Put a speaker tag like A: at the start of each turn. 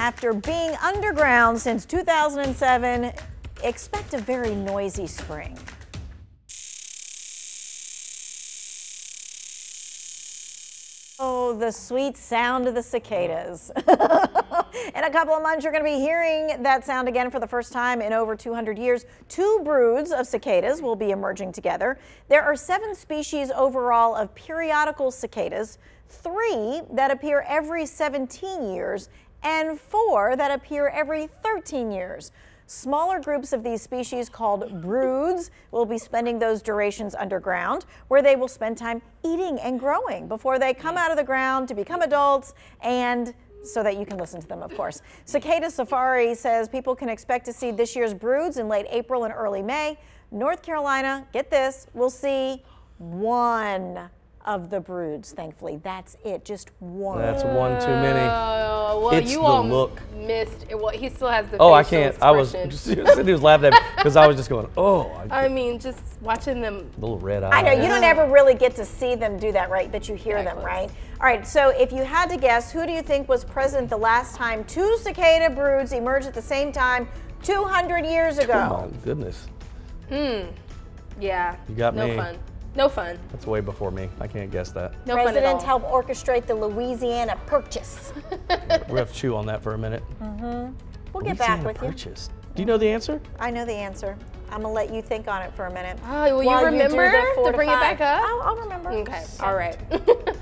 A: After being underground since 2007, expect a very noisy spring. Oh, the sweet sound of the cicadas. in a couple of months, you're going to be hearing that sound again for the first time in over 200 years. Two broods of cicadas will be emerging together. There are seven species overall of periodical cicadas, three that appear every 17 years, and four that appear every 13 years. Smaller groups of these species called broods will be spending those durations underground where they will spend time eating and growing before they come out of the ground to become adults and so that you can listen to them, of course. Cicada Safari says people can expect to see this year's broods in late April and early May. North Carolina, get this, we'll see one of the broods, thankfully. That's it, just one.
B: That's one too many.
C: Uh, well,
B: It's
C: you
B: the
C: all
B: look.
C: missed. Well, he still has the.
B: Oh, I can't. I was
C: expression.
B: just Cindy was laughing at me because I was just going, oh, I,
C: I mean, just watching them.
B: little red eyes.
A: I know, you don't ever really get to see them do that, right? But you hear
C: That
A: them,
C: close.
A: right? All right, so if you had to guess, who do you think was present the last time two cicada broods emerged at the same time 200 years ago?
B: Oh my goodness. Hmm.
C: Yeah.
B: You got
C: no
B: me.
C: fun. No fun.
B: That's way before me. I can't guess that.
C: No fun at
A: President
C: all.
A: helped orchestrate the Louisiana Purchase.
B: We have to chew on that for a minute. Mm-hmm.
A: We'll get back
B: Louisiana
A: with you.
B: Purchase. Do you know the answer?
A: I know the answer. I'm gonna let you think on it for a minute.
C: Oh, will
A: While
C: you
A: do
C: remember
A: the
C: to bring it back up?
A: I'll, I'll remember.
C: Okay. All right.